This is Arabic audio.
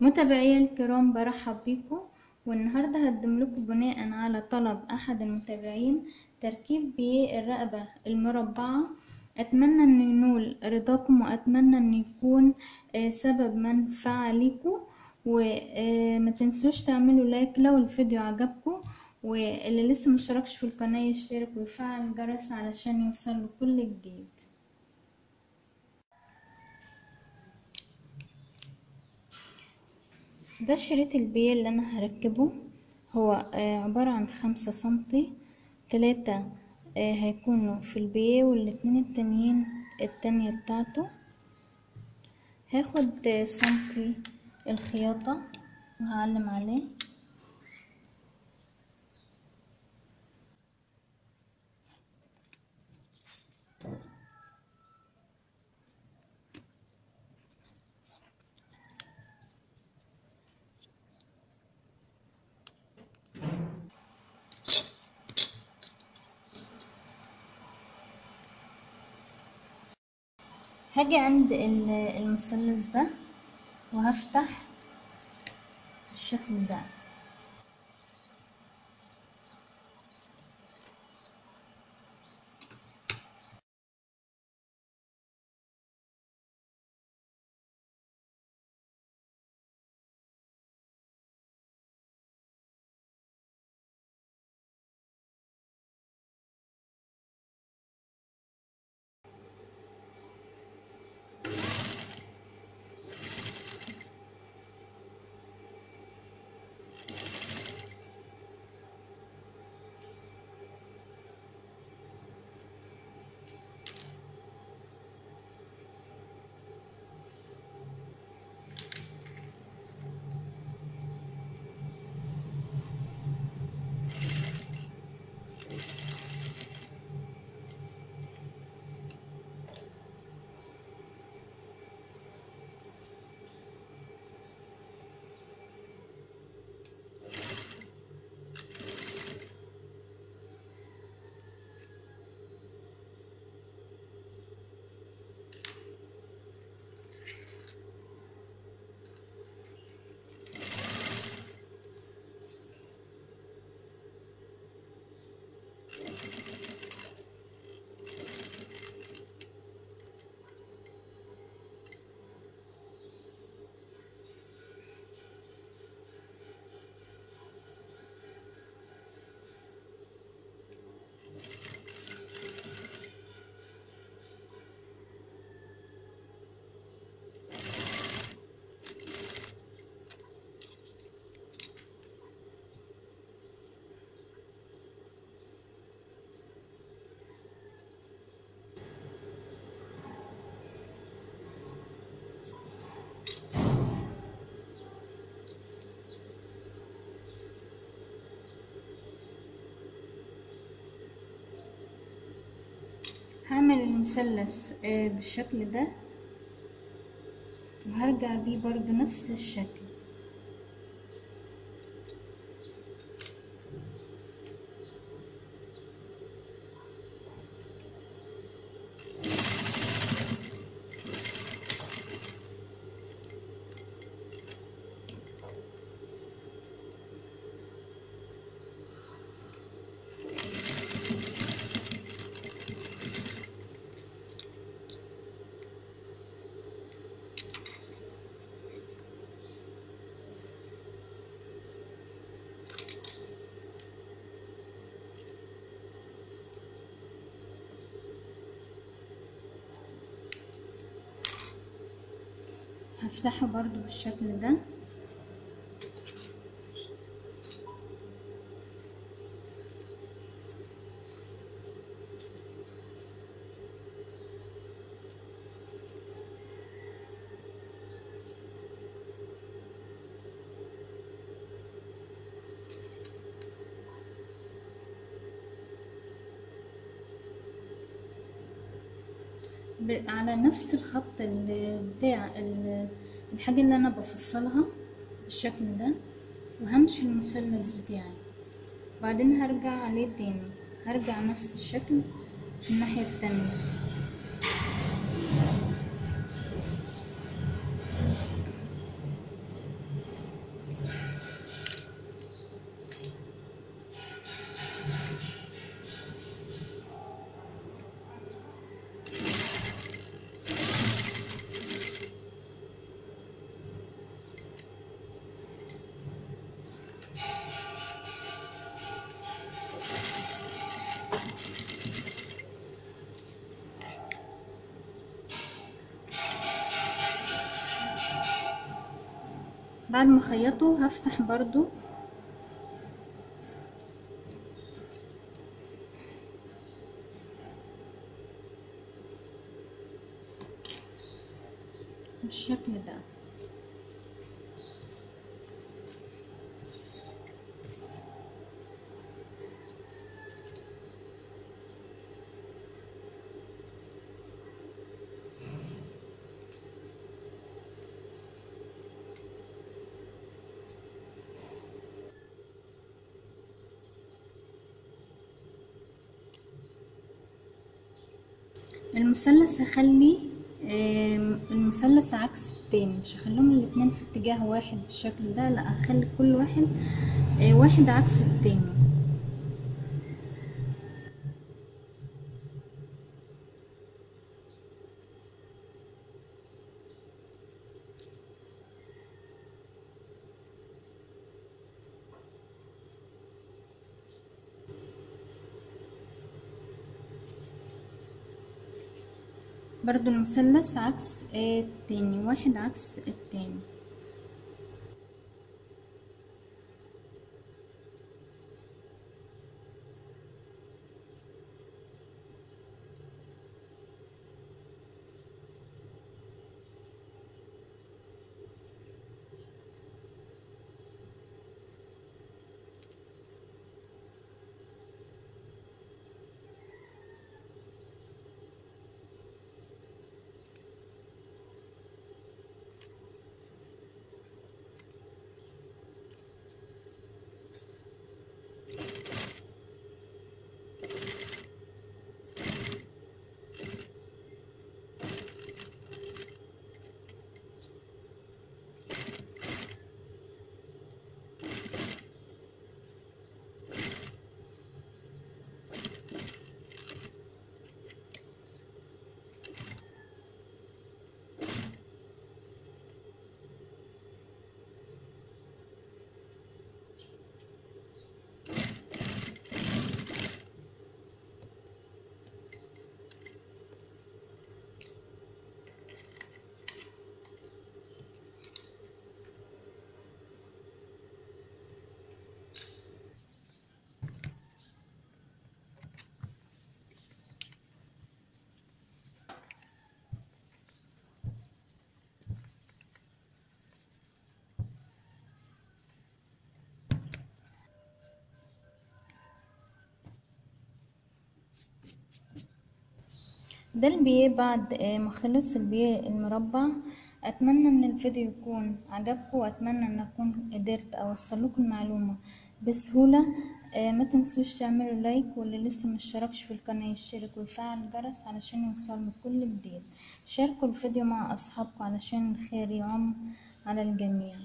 متابعي الكرام برحب بيكم والنهاردة هقدم لكم بناء على طلب أحد المتابعين تركيب بالرقبة المربعة. أتمنى أن ينول رضاكم وأتمنى أن يكون آه، سبب منفعة ليكم. وما تنسوش تعملوا لايك لو الفيديو عجبكم. واللي لسه مشتركش في القناة يشترك ويفعل الجرس علشان يوصله كل جديد. ده شريط البييه اللي أنا هركبه. هو آه، عبارة عن خمسة سنتي. تلاتة آه، هيكونوا في البييه والاتنين التانيين التانية بتاعته. هاخد آه، سنتي الخياطة وهعلم عليه. هاجي عند ال- المثلث ده وهفتح بالشكل ده. هعمل المثلث آه، بالشكل ده. وهرجع بيه برضو نفس الشكل. هفتحه برضو بالشكل ده. على نفس الخط اللي بتاع ال- الحاجة اللي أنا بفصلها بالشكل ده وهمشي المثلث بتاعي. وبعدين هرجع عليه تاني. هرجع نفس الشكل في الناحية التانية. بعد ما اخيطه هفتح برضو. بالشكل ده. المثلث هخلي المثلث عكس التاني مش هخليهم الاتنين في اتجاه واحد بالشكل ده لا هخلي كل واحد آه، واحد عكس التاني. برضو المثلث عكس التاني واحد عكس التاني. ده البيه بعد آه، ما خلص البيه المربع أتمنى إن الفيديو يكون عجبكم وأتمنى إن أكون قدرت اوصل لكم المعلومة بسهولة. آه، ما تنسوش تعملوا لايك واللي لسه مشتركش في القناة يشترك ويفعل الجرس علشان يوصله كل جديد. شاركوا الفيديو مع أصحابكم علشان الخير يعم على الجميع.